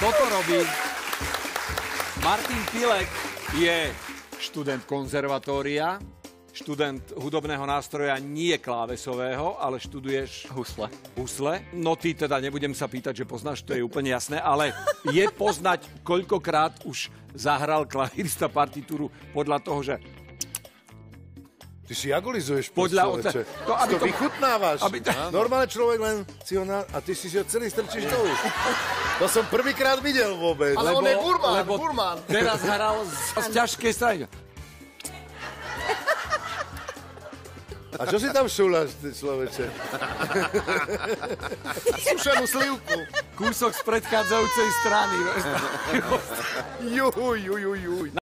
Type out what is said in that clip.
Toto robí. Martin Pilek je študent konzervatória, študent hudobného nástroja nie klávesového, ale študuješ Husle. husle. No ty teda nebudem sa pýtať, že poznáš, to je úplne jasné, ale je poznať, koľkokrát už zahral klavirista partitúru podľa toho, že Ty si agolizuješ Podľa oce- To, aby to, to- vychutnávaš. aby to- Normálne človek len si ho na... A ty si si ho celý strčíš do úst. To som prvýkrát videl vôbec. Ale on je gurmán, gurmán. teraz hral z, z ťažkej strany. A čo si tam šuláš, ty človeče? Sušenú slivku. Kúsok z predchádzajúcej strany. Juj, juj, juj.